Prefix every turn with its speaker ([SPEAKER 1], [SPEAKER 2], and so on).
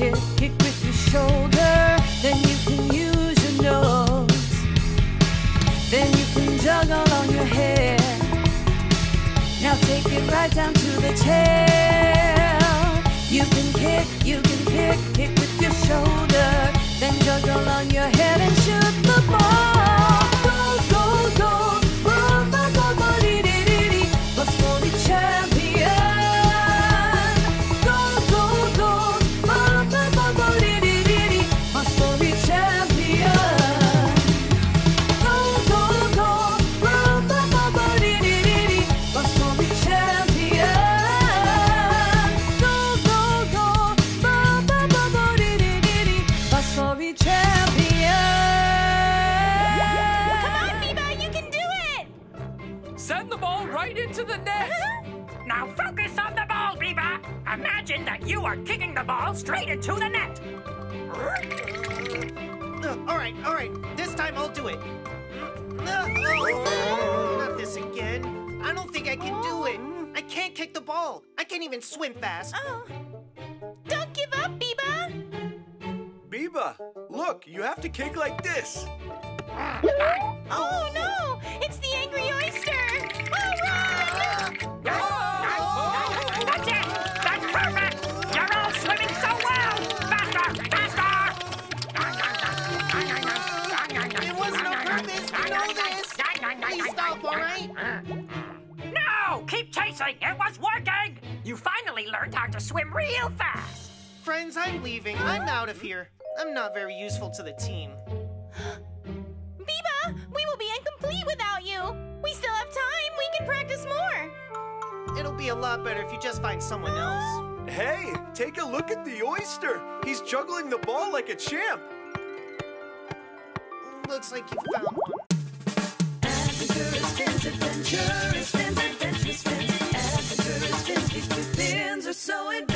[SPEAKER 1] You kick, with your shoulder. Then you can use your nose. Then you can juggle on your hair. Now take it right down to the tail. You can kick, you can kick, kick with
[SPEAKER 2] Send the ball right into the net.
[SPEAKER 3] Now focus on the ball, Biba. Imagine that you are kicking the ball straight into the net.
[SPEAKER 4] Uh, all right, all right. This time I'll do it. Uh, oh, not this again. I don't think I can do it. I can't kick the ball. I can't even swim fast.
[SPEAKER 5] Oh. Don't give up, Biba!
[SPEAKER 6] Biba, look, you have to kick like this.
[SPEAKER 4] Please stop, all right?
[SPEAKER 3] No, keep chasing. It was working. You finally learned how to swim real fast.
[SPEAKER 4] Friends, I'm leaving. I'm out of here. I'm not very useful to the team.
[SPEAKER 5] Biba, we will be incomplete without you! We still have time! We can practice more!
[SPEAKER 4] It'll be a lot better if you just find someone else.
[SPEAKER 6] Hey, take a look at the oyster. He's juggling the ball like a champ.
[SPEAKER 4] Looks like you found one.
[SPEAKER 1] Are so.